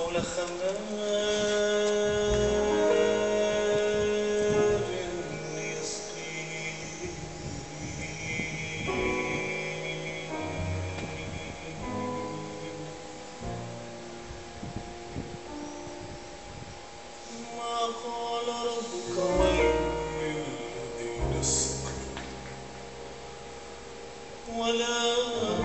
حول خمار يسقي ما قال ربك ولا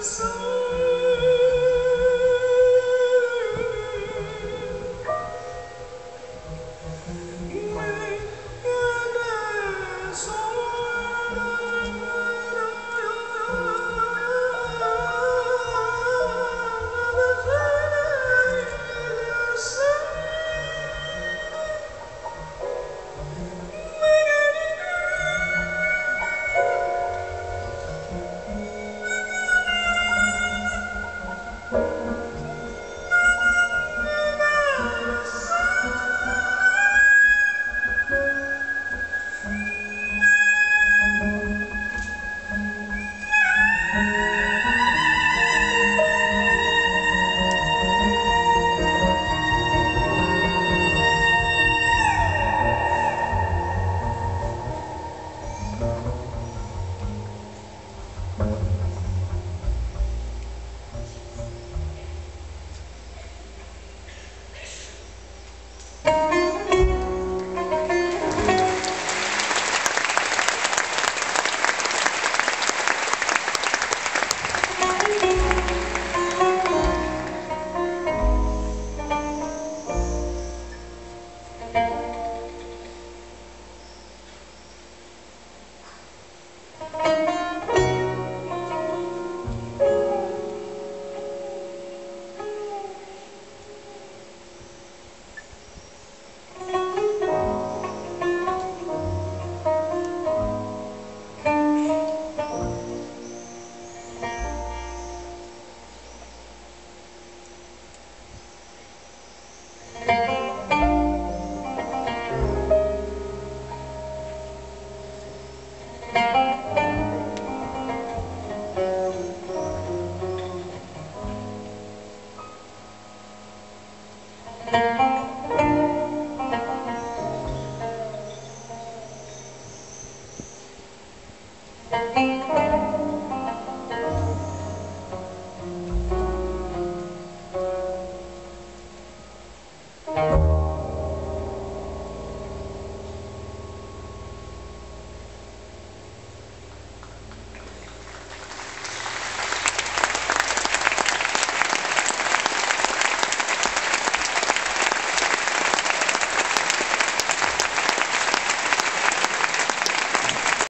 so